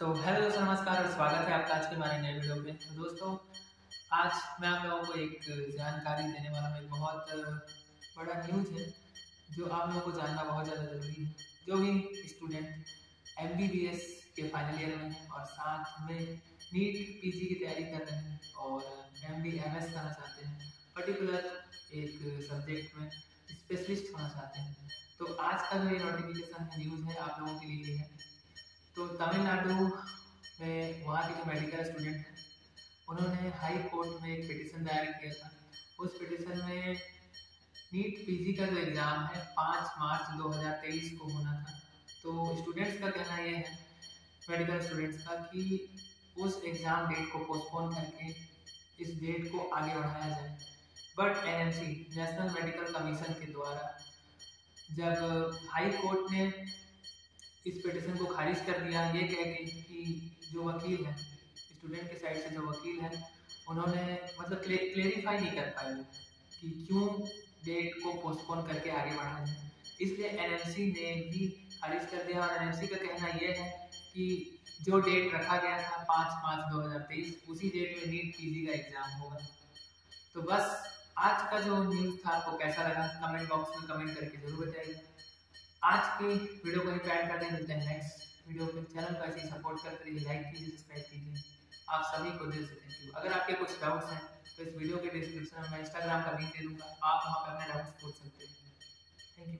तो हेलो दोस्तों, नमस्कार और स्वागत है आपका आज के हमारे नए वीडियो पे तो दोस्तों, आज मैं आप लोगों को एक जानकारी देने वाला हूँ, एक बहुत बड़ा न्यूज़ है, जो आप लोगों को जानना बहुत ज़्यादा ज़रूरी है। जो भी स्टूडेंट एमबीबीएस के फाइनल ईयर में और साथ में नीट पीजी की तैयारी कर रहे हैं और एम करना चाहते हैं पर्टिकुलर एक सब्जेक्ट में स्पेशलिस्ट होना चाहते हैं। तो आज का जो ये नोटिफिकेशन न्यूज़ है आप लोगों के लिए है तो तमिलनाडु में वहाँ के जो मेडिकल स्टूडेंट हैं उन्होंने हाई कोर्ट में एक पिटिशन दायर किया था। उस पिटिशन में नीट पीजी का जो एग्ज़ाम है, पाँच मार्च 2023 को होना था। तो स्टूडेंट्स का कहना यह है मेडिकल स्टूडेंट्स का, कि उस एग्ज़ाम डेट को पोस्टपोन करके इस डेट को आगे बढ़ाया जाए। But NMC national medical commission के द्वारा, जब हाई कोर्ट ने इस पिटिशन को खारिज कर दिया। ये कह के कि जो वकील है स्टूडेंट के साइड से जो वकील है, उन्होंने मतलब क्लेरिफाई नहीं कर पाए कि क्यों डेट को पोस्टपोन करके आगे बढ़ा जाए इसलिए एनएमसी ने भी खारिज कर दिया और एनएमसी का कहना यह है कि जो डेट रखा गया था पाँच पाँच दो हज़ार तेईस, उसी डेट में नीट पीजी का एग्ज़ाम होगा। तो बस आज का जो न्यूज़ था आपको कैसा लगा? कमेंट बॉक्स में कमेंट करके ज़रूर बताइए। आज की वीडियो को रिपेयर करते हैं, मिलते हैं नेक्स्ट वीडियो में चैनल को ऐसे ही सपोर्ट करते रहिए लाइक कीजिए सब्सक्राइब कीजिए। आप सभी को दिल से थैंक यू अगर आपके कुछ डाउट्स हैं तो इस वीडियो के डिस्क्रिप्शन में मैं इंस्टाग्राम का लिंक दे दूँगा। आप वहाँ पर अपने डाउट्स पूछ सकते हैं। Thank you